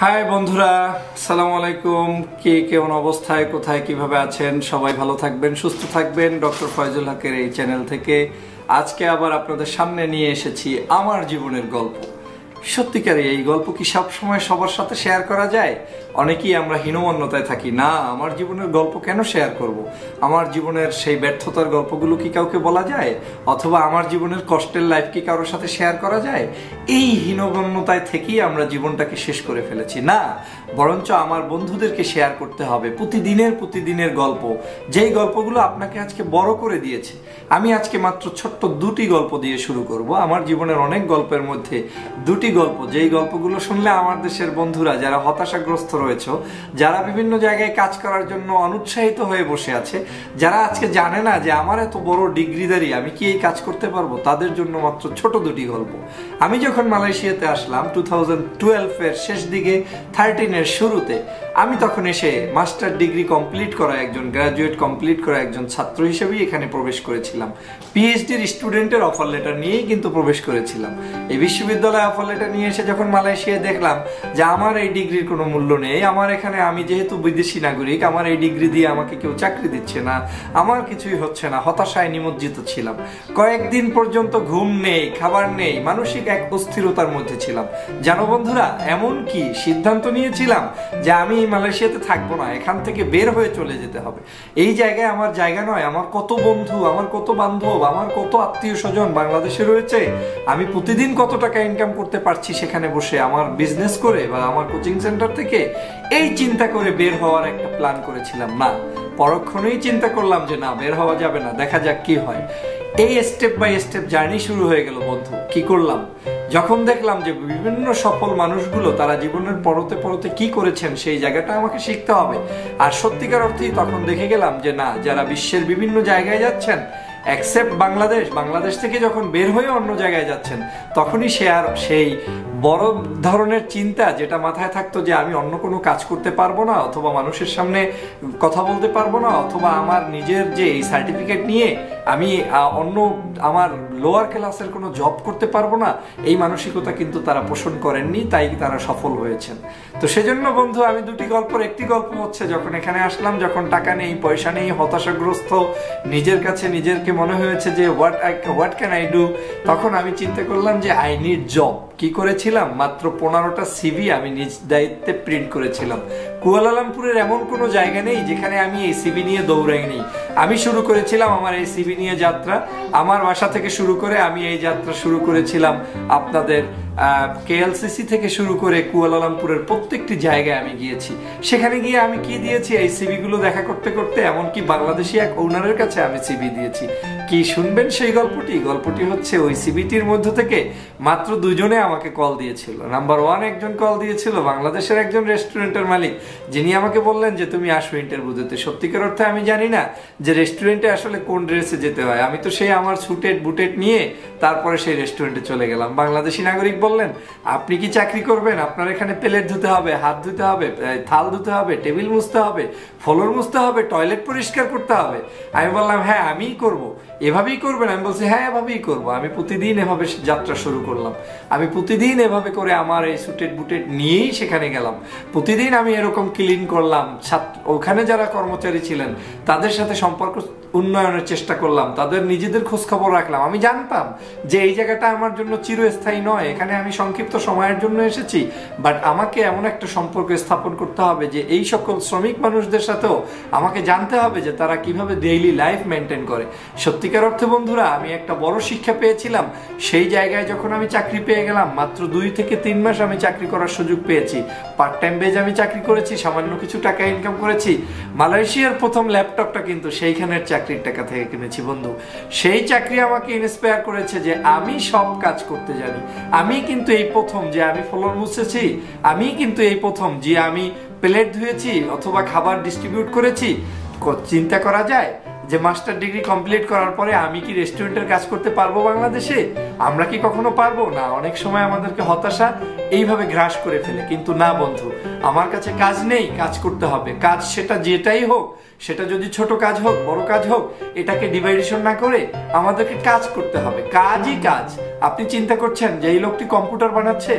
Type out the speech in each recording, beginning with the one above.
High বন্ধুরা। সালাম আলাইকুম। কে কেমন অবস্থায়, কোথায়, কীভাবে আছেন? সবাই ভালো থাকবেন, সুস্থ থাকবেন। ডক্টর ফয়জুল হকের এই চ্যানেল থেকে আজকে আবার আপনাদের সামনে নিয়ে এসেছি আমার জীবনের গল্প। সত্যিকারে এই গল্প কি সবসময় সবার সাথে শেয়ার করা যায়? অনেকেই আমরা হীনমন্যতায় থাকি। না, আমার জীবনের গল্প কেন শেয়ার করব। আমার জীবনের সেই ব্যর্থতার গল্পগুলো কি কাউকে বলা যায়? অথবা আমার জীবনের কষ্টের লাইফ কি কারোর সাথে শেয়ার করা যায়? এই হীনগণ্যতায় থেকেই আমরা জীবনটাকে শেষ করে ফেলেছি। না, বরঞ্চ আমার বন্ধুদেরকে শেয়ার করতে হবে। প্রতিদিনের প্রতিদিনের গল্প। যেই গল্পগুলো আপনাকে আজকে বড় করে দিয়েছে, আমি আজকে মাত্র ছোট্ট দুটি গল্প দিয়ে শুরু করব। আমার জীবনের অনেক গল্পের মধ্যে দুটি গল্প। যেই গল্পগুলো শুনলে আমার দেশের বন্ধুরা, যারা হতাশাগ্রস্ত রয়েছে, যারা বিভিন্ন জায়গায় কাজ করার জন্য অনুৎসাহিত হয়ে বসে আছে, যারা আজকে জানে না যে আমার এত বড় ডিগ্রিদারি আমি কি এই কাজ করতে পারব? তাদের জন্য মাত্র ছোট দুটি গল্প। আমি যখন মালয়েশিয়াতে আসলাম টু থাউজেন্ড টুয়েলভের শেষ দিকে থার্টিনের শুরুতে, আমি তখন এসে মাস্টার ডিগ্রি কমপ্লিট করা একজন, গ্রাজুয়েট কমপ্লিট করা একজন ছাত্র হিসেবেই এখানে প্রবেশ করেছিলাম। পিএইচডির স্টুডেন্টের অফার লেটার নিয়েই কিন্তু প্রবেশ করেছিলাম। এই বিশ্ববিদ্যালয়ে অফার লেটার নিয়ে এসে যখন মালয়েশিয়ায় দেখলাম যে আমার এই ডিগ্রির কোনো মূল্য নেই আমার এখানে আমি যেহেতু বিদেশি নাগরিক, আমার এই ডিগ্রি দিয়ে আমাকে কেউ চাকরি দিচ্ছে না, আমার কিছুই হচ্ছে না, হতাশায় নিমজ্জিত ছিলাম। কয়েকদিন পর্যন্ত ঘুম নেই, খাবার নেই, মানসিক এক অস্থিরতার মধ্যে ছিলাম। জানো বন্ধুরা, এমন কি সিদ্ধান্ত নিয়েছিলাম যে আমি মালয়েশিয়াতে থাকব না, এখান থেকে বের হয়ে চলে যেতে হবে। এই জায়গায় আমার জায়গা নয়, আমার কত বন্ধু, আমার কত বান্ধব, আমার কত আত্মীয় স্বজন বাংলাদেশে রয়েছে, আমি প্রতিদিন কত টাকা ইনকাম করতে পারছি সেখানে বসে, আমার বিজনেস করে বা আমার কোচিং সেন্টার থেকে এই চিন্তা করে বের হওয়ার একটা প্ল্যান করেছিলাম। না, পরক্ষণেই চিন্তা করলাম যে না, বের হওয়া যাবে না, দেখা যাক কি হয়। এই স্টেপ বাই স্টেপ জার্নি শুরু হয়ে গেল বন্ধু। কি করলাম? যখন দেখলাম যে বিভিন্ন সফল মানুষগুলো তারা জীবনের পরতে পরতে কি করেছেন, সেই জায়গাটা আমাকে শিখতে হবে। আর সত্যিকার অর্থেই তখন দেখে গেলাম যে না, যারা বিশ্বের বিভিন্ন জায়গায় যাচ্ছেন অ্যাকসেপ্ট বাংলাদেশ বাংলাদেশ থেকে যখন বের হয়ে অন্য জায়গায় যাচ্ছেন, তখনই সে আর সেই বড় ধরনের চিন্তা যেটা মাথায় থাকতো যে আমি অন্য কোনো কাজ করতে পারব না অথবা মানুষের সামনে কথা বলতে পারব না অথবা আমার নিজের যে এই সার্টিফিকেট নিয়ে আমি অন্য আমার লোয়ার ক্লাসের কোনো জব করতে পারব না, এই মানসিকতা কিন্তু তারা পোষণ করেননি, তাই তারা সফল হয়েছেন। তো সেজন্য বন্ধু, আমি দুটি গল্পর একটি গল্প হচ্ছে, যখন এখানে আসলাম, যখন টাকা নেই, পয়সা নেই, হতাশাগ্রস্ত, নিজের কাছে নিজেরকে মনে হয়েছে যে what I what can I do তখন আমি চিন্তা করলাম যে আই নিড জব কি করেছিলাম, মাত্র পনেরোটা সিভি আমি নিজ দায়িত্বে প্রিন্ট করেছিলাম। কুয়ালালামপুরের এমন কোনো জায়গা নেই যেখানে আমি এই সিভি নিয়ে দৌড়াইনি। আমি শুরু করেছিলাম আমার এই সিবি নিয়ে যাত্রা। আমার বাসা থেকে শুরু করে আমি এই যাত্রা শুরু করেছিলাম আপনাদের কেএলসিসি থেকে শুরু করে কুয়ালালামপুরের প্রত্যেকটি জায়গায় আমি গিয়েছি। সেখানে গিয়ে আমি কি দিয়েছি? এই সিবিগুলো দেখা করতে করতে এমনকি বাংলাদেশি এক ওনারের কাছে আমি সিবি দিয়েছি। কি শুনবেন সেই গল্পটি? গল্পটি হচ্ছে ওই সিবিটির মধ্য থেকে মাত্র দুজনে আমাকে কল দিয়েছিল। নাম্বার ওয়ান একজন কল দিয়েছিল, বাংলাদেশের একজন রেস্টুরেন্টের মালিক, যিনি আমাকে বললেন যে, তুমি আসো ইন্টারভিউ দিতে। সত্যিকার অর্থে আমি জানি না যে রেস্টুরেন্টে আসলে কোন ড্রেসে যেতে হয়? আমি তো সেই আমার সুটেড বুটেট নিয়ে তারপরে সেই রেস্টুরেন্টে চলে গেলাম। বাংলাদেশি নাগরিক বললেন, আপনি কি চাকরি করবেন? আপনার এখানে প্লেট ধুতে হবে, হাত ধুতে হবে থাল ধুতে হবে, টেবিল মুছতে হবে, ফ্লোর মুছতে হবে, টয়লেট পরিষ্কার করতে হবে। আমি বললাম হ্যাঁ আমিই করব। এভাবেই করবেন? আমি বলছি হ্যাঁ এভাবেই করব। আমি প্রতিদিন এভাবে যাত্রা শুরু করলাম। আমি প্রতিদিন এভাবে করে আমার এই সুটেড বুটেড নিয়েই সেখানে গেলাম। প্রতিদিন আমি এরকম ক্লিন করলাম। ওখানে যারা কর্মচারী ছিলেন, তাদের সাথে সম্পর্ক উন্নয়নের চেষ্টা করলাম, তাদের নিজেদের খোঁজ খবর রাখলাম। আমি জানতাম যে এই জায়গাটা আমার জন্য চিরস্থায়ী নয়, এখানে আমি সংক্ষিপ্ত সময়ের জন্য এসেছি বাট আমাকে এমন একটা সম্পর্ক স্থাপন করতে হবে যে এই সকল শ্রমিক মানুষদের সাথেও আমাকে জানতে হবে যে তারা কীভাবে ডেইলি লাইফ মেনটেন করে। সত্যিকার অর্থে বন্ধুরা, আমি একটা বড় শিক্ষা পেয়েছিলাম, সেই জায়গায় যখন আমি চাকরি পেয়ে গেলাম, মাত্র দুই থেকে তিন মাস আমি চাকরি করার সুযোগ পেয়েছি। পার্ট টাইম বেজ আমি চাকরি করেছি, সামান্য কিছু টাকা ইনকাম করেছি। মালয়েশিয়ার প্রথম ল্যাপটপটা কিন্তু সেইখানের চাকরির টাকা থেকে কিনেছি, বন্ধু। সেই চাকরি আমাকে ইন্সপায়ার করেছে যে আমি সব কাজ করতে জানি। আমি কিন্তু এই প্রথম যে আমি ফলন মুছেছি আমি কিন্তু এই প্রথম যে আমি প্লেট ধুয়েছি অথবা খাবার ডিস্ট্রিবিউট করেছি চিন্তা করা যায়? যে মাস্টার ডিগ্রি কমপ্লিট করার পরে আমি কি রেস্টুরেন্টের কাজ করতে পারব বাংলাদেশে? আমরা কি কখনো পারব? না, অনেক সময় আমাদেরকে হতাশা এইভাবে গ্রাস করে ফেলে। কিন্তু না, বন্ধু, আমার কাছে কাজ নেই, কাজ করতে হবে। কাজ সেটা যেটাই হোক, সেটা যদি ছোট কাজ হোক, বড় কাজ হোক, এটাকে ডিভাইডেশন না করে আমাদেরকে কাজ করতে হবে। কাজই কাজ। আপনি চিন্তা করছেন যে এই লোকটি কম্পিউটার বানাচ্ছে?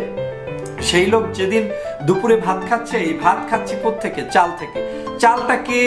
সেই লোক যেদিন দুপুরে ভাত খাচ্ছে, এই ভাত খাচ্ছি থেকে চাল থেকে। চালটাকে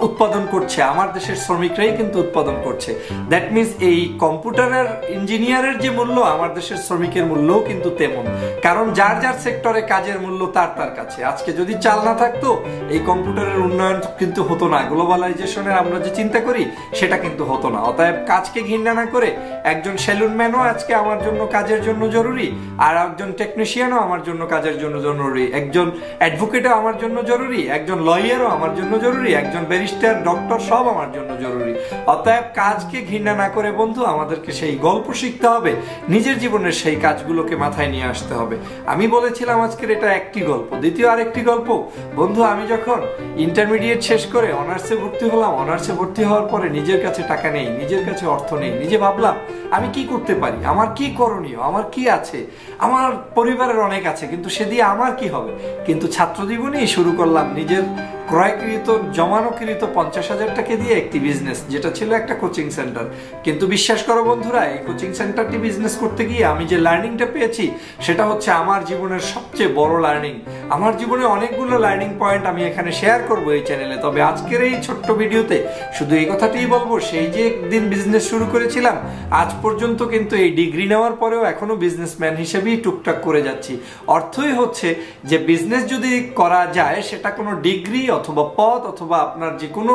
উৎপাদন করছে, আমার দেশের শ্রমিকরাই কিন্তু উৎপাদন করছে। দ্যাট মিনস এই কম্পিউটারের ইঞ্জিনিয়ারের যে মূল্য, আমার দেশের শ্রমিকের মূল্যও কিন্তু তেমন। কারণ যার যার সেক্টরে কাজের মূল্য, তার তার কাছে। আজকে যদি চাল না থাকতো, এই কম্পিউটারের উন্নয়ন কিন্তু হতো না। গ্লোবালাইজেশনের আমরা যে চিন্তা করি, সেটা কিন্তু হতো না। অতএব কাজকে ঘৃণা না করে, একজন সেলুন ম্যানও আজকে আমার জন্য কাজের জন্য জরুরি, আর একজন টেকনিশিয়ানও আমার জন্য কাজের জন্য জরুরি। একজন অ্যাডভোকেটও আমার জন্য জরুরি, একজন লয়ারও আমার জন্য জরুরি, একজন ব্যারিস্টার ডক্টর, সব আমার জন্য জরুরি। অতএব কাজকে ঘৃণা না করে বন্ধু, আমাদেরকে সেই গল্প শিখতে হবে। নিজের জীবনের সেই কাজগুলোকে মাথায় নিয়ে আসতে হবে। আমি বলেছিলাম আজকের এটা একটি গল্প, দ্বিতীয় আরেকটি গল্প। বন্ধু, আমি যখন ইন্টারমিডিয়েট শেষ করে অনার্সে ভর্তি হলাম অনার্সে ভর্তি হওয়ার পরে নিজের কাছে টাকা নেই, নিজের কাছে অর্থ নেই, নিজে ভাবলাম, আমি কি করতে পারি? আমার কি করণীয়? আমার কি আছে? আমার পরিবারের অনেক আছে, কিন্তু সে দিয়ে আমার কি হবে? কিন্তু ছাত্র জীবনেই শুরু করলাম নিজের ক্রয়কৃত, জমানোকৃত পঞ্চাশ হাজার টাকা দিয়ে একটি বিজনেস যেটা ছিল একটা কোচিং সেন্টার কিন্তু বিশ্বাস করো বন্ধুরা, এই কোচিং সেন্টারটি বিজনেস করতে গিয়ে আমি যে লার্নিংটা পেয়েছি, সেটা হচ্ছে আমার জীবনের সবচেয়ে বড় লার্নিং আমার জীবনে অনেকগুলো লার্নিং পয়েন্ট আমি এখানে শেয়ার করব এই চ্যানেলে তবে আজকের এই ছোট্ট ভিডিওতে শুধু এই কথাটিই বলব, সেই যে একদিন বিজনেস শুরু করেছিলাম, আজ পর্যন্ত কিন্তু এই ডিগ্রি নেওয়ার পরেও এখনও বিজনেসম্যান হিসেবেই টুকটাক করে যাচ্ছি। অর্থই হচ্ছে যে বিজনেস যদি করা যায়, সেটা কোনো ডিগ্রি অথবা পথ অথবা আপনার যে কোনো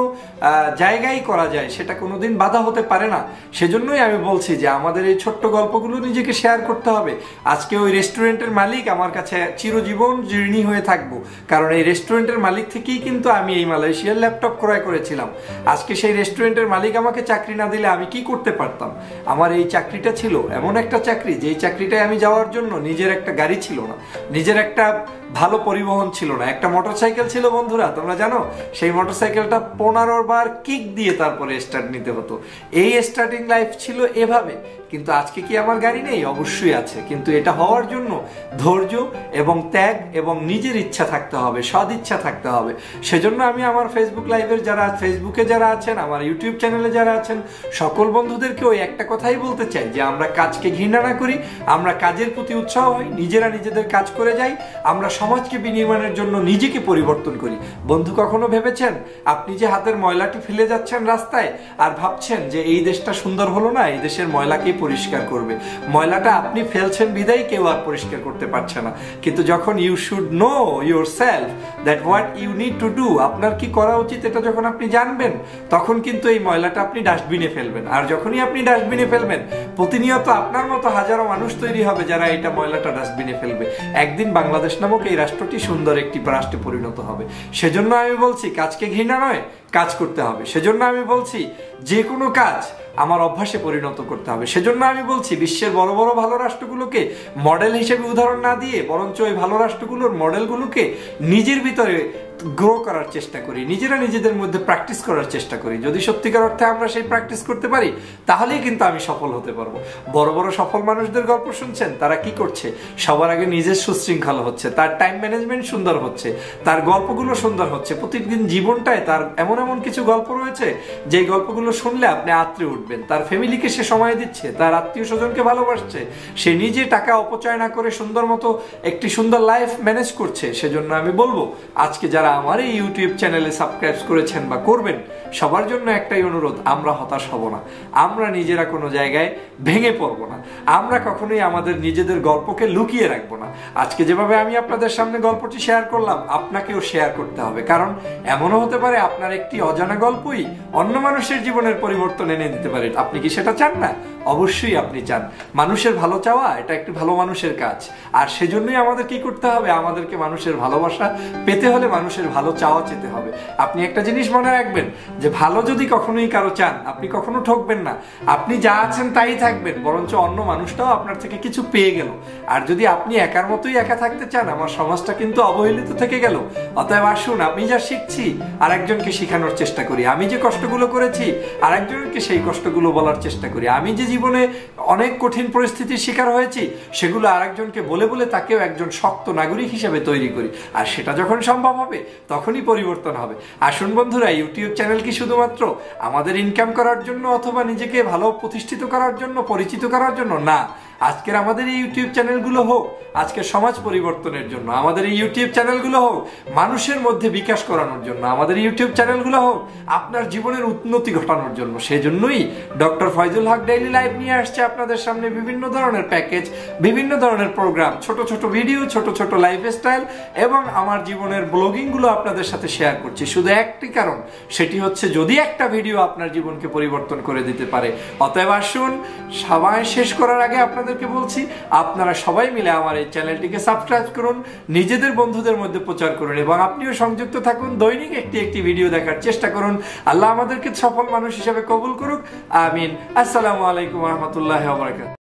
জায়গায় করা যায়, সেটা কোনোদিন বাধা হতে পারে না। সেজন্যই আমি বলছি যে আমাদের এই ছোট্ট গল্পগুলো নিজেকে শেয়ার করতে হবে। আজকে ওই রেস্টুরেন্টের মালিক আমার কাছে চিরজীবন জীর্ণী হয়ে থাকব। কারণ এই রেস্টুরেন্টের মালিক থেকেই কিন্তু আমি এই মালয়েশিয়ার ল্যাপটপ ক্রয় করেছিলাম। আজকে সেই রেস্টুরেন্টের মালিক আমাকে চাকরি না দিলে আমি কি করতে পারতাম? আমার এই চাকরিটা ছিল এমন একটা চাকরি, যেই চাকরিটায় আমি যাওয়ার জন্য নিজের একটা গাড়ি ছিল না। নিজের একটা ভালো পরিবহন ছিল না। একটা মোটর সাইকেল ছিল বন্ধুরা, তোমরা জানো? সেই মোটর সাইকেলটা পনেরো বার কিক দিয়ে তারপরে স্টার্ট নিতে হতো। এই স্টার্টিং লাইফ ছিল এভাবে। কিন্তু আজকে কি আমার গাড়ি নেই? অবশ্যই আছে। কিন্তু এটা হওয়ার জন্য ধৈর্য এবং ত্যাগ এবং নিজের ইচ্ছা থাকতে হবে, সদ ইচ্ছা থাকতে হবে। সেজন্য আমি আমার ফেসবুক লাইভের যারা ফেসবুকে যারা আছেন, আমার ইউটিউব চ্যানেলে যারা আছেন, সকল বন্ধুদেরকে ওই একটা কথাই বলতে চাই যে, আমরা কাজকে ঘৃণা না করি, আমরা কাজের প্রতি উৎসাহ হই, নিজেরা নিজেদের কাজ করে যাই, আমরা সমাজকে বিনির্মাণের জন্য নিজেকে পরিবর্তন করি। বন্ধু কখনো ভেবেছেন আপনি যে হাতের ময়লাটি ফেলে যাচ্ছেন রাস্তায় আর ভাবছেন যে এই দেশটা সুন্দর হলো না, এই দেশের ময়লাকেই পরিষ্কার করবে। ময়লাটা আপনি ফেলছেন বিদায় কেউ আর পরিষ্কার করতে পারছে না। কিন্তু যখন you should know your self that what you need to do আপনার কি করা উচিত এটা যখন আপনি জানবেন, তখন কিন্তু এই ময়লাটা আপনি ডাস্টবিনে ফেলবেন। আর যখনই আপনি ডাস্টবিনে ফেলবেন, প্রতিনিয়ত আপনার মতো হাজারো মানুষ তৈরি হবে যারা এটা ময়লাটা ডাস্টবিনে ফেলবে। একদিন বাংলাদেশ নামক এই রাষ্ট্রটি সুন্দর একটি রাষ্ট্রে পরিণত হবে। সেজন্য আমি বলছি, কাজকে ঘৃণা নয়, কাজ করতে হবে। সেজন্য আমি বলছি, যে কোনো কাজ আমার অভ্যাসে পরিণত করতে হবে। সেজন্য আমি বলছি, বিশ্বের বড় বড় ভালো রাষ্ট্রগুলোকে মডেল হিসেবে উদাহরণ না দিয়ে বরঞ্চ ওই ভালো রাষ্ট্রগুলোর মডেলগুলোকে নিজের ভিতরে গ্রো করার চেষ্টা করি, নিজেরা নিজেদের মধ্যে প্র্যাকটিস করার চেষ্টা করি। যদি সত্যিকার অর্থে আমরা সেই প্র্যাকটিস করতে পারি, তাহলেই কিন্তু আমি সফল হতে পারব। বড় বড় সফল মানুষদের গল্প শুনছেন, তারা কি করছে? সবার আগে নিজের সুশৃঙ্খল হচ্ছে, তার টাইম ম্যানেজমেন্ট সুন্দর হচ্ছে, তার গল্পগুলো সুন্দর হচ্ছে, প্রতিদিন জীবনটায় তার এমন এমন কিছু গল্প রয়েছে যে গল্পগুলো শুনলে আপনি আত্রে উঠবেন। তার ফ্যামিলিকে সে সময় দিচ্ছে, তার আত্মীয় স্বজনকে ভালোবাসছে, সে নিজে টাকা অপচয় না করে সুন্দর মতো একটি সুন্দর লাইফ ম্যানেজ করছে, সেজন্য আমি বলব, আজকে যারা যারা আমার এই ইউটিউব চ্যানেলে সাবস্ক্রাইব করেছেন বা করবেন, সবার জন্য একটাই অনুরোধ, আমরা হতাশ হব না। আমরা নিজেরা কোনো জায়গায় ভেঙে পড়ব না। আমরা কখনোই আমাদের নিজেদের গল্পকে লুকিয়ে রাখব না। আজকে যেভাবে আমি আপনাদের সামনে গল্পটি শেয়ার করলাম, আপনাকেও শেয়ার করতে হবে। কারণ এমনও হতে পারে আপনার একটি অজানা গল্পই অন্য মানুষের জীবনের পরিবর্তন এনে দিতে পারে। আপনি কি সেটা চান না? অবশ্যই আপনি চান। মানুষের ভালো চাওয়া, এটা একটি ভালো মানুষের কাজ। আর সেজন্যই আমাদের কি করতে হবে? আমাদেরকে মানুষের ভালোবাসা পেতে হলে মানুষের ভালো চাওয়া চেতে হবে। আপনি একটা জিনিস মনে রাখবেন, যে ভালো যদি কখনোই কারও চান, আপনি কখনো ঠকবেন না। আপনি যা আছেন তাই থাকবেন, বরঞ্চ অন্য মানুষটাও আপনার থেকে কিছু পেয়ে গেল। আর যদি আপনি একার মতোই একা থাকতে চান, আমার সমাজটা কিন্তু অবহেলিত থেকে গেল। অতএব আসুন, আমি যা শিখছি আর একজনকে শেখানোর চেষ্টা করি। আমি যে কষ্টগুলো করেছি আর একজনকে সেই কষ্টগুলো বলার চেষ্টা করি। আমি যে জীবনে অনেক কঠিন পরিস্থিতির শিকার হয়েছি, সেগুলো আরেকজনকে বলে বলে তাকেও একজন শক্ত নাগরিক হিসেবে তৈরি করি। আর সেটা যখন সম্ভব হবে তখনই পরিবর্তন হবে। আসুন বন্ধুরা, ইউটিউব চ্যানেল কি শুধুমাত্র আমাদের ইনকাম করার জন্য অথবা নিজেকে ভালো প্রতিষ্ঠিত করার জন্য, পরিচিত করার জন্য? না। আজকের আমাদের এই ইউটিউব চ্যানেলগুলো হোক আজকে সমাজ পরিবর্তনের জন্য, আমাদের এই ইউটিউব চ্যানেলগুলো হোক, মানুষের মধ্যে বিকাশ করানোর জন্য, আমাদের ইউটিউব চ্যানেলগুলো হোক, আপনার জীবনের উন্নতি ঘটানোর জন্য। সেজন্যই doctor Faizul Haque daily live নিয়ে আসছে আপনাদের সামনে বিভিন্ন ধরনের প্যাকেজ, বিভিন্ন ধরনের প্রোগ্রাম, ছোট ছোট ভিডিও, ছোট ছোট লাইফ স্টাইল এবং আমার জীবনের ব্লগিংগুলো আপনাদের সাথে শেয়ার করছি। শুধু একটি কারণ, সেটি হচ্ছে যদি একটা ভিডিও আপনার জীবনকে পরিবর্তন করে দিতে পারে, অতএব আসুন সবাই শেষ করার আগে আপনাদেরকে বলছি, আপনারা সবাই মিলে আমার এই চ্যানেলটিকে সাবস্ক্রাইব করুন, নিজেদের বন্ধুদের মধ্যে প্রচার করুন এবং আপনিও সংযুক্ত থাকুন, দৈনিক একটি একটি ভিডিও দেখার চেষ্টা করুন। আল্লাহ আমাদেরকে সফল মানুষ হিসেবে কবুল করুক। আমিন। আসসালামু আলাইকুম রহমতুল্লাহ